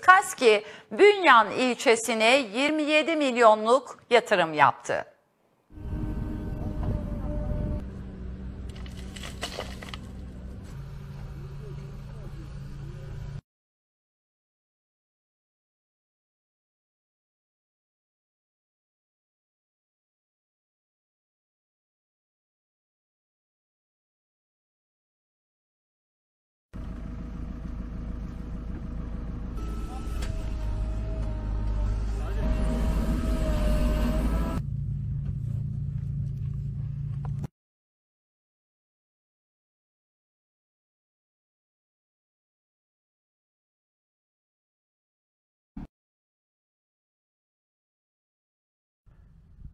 Kaski, Bünyan ilçesine 27 milyonluk yatırım yaptı.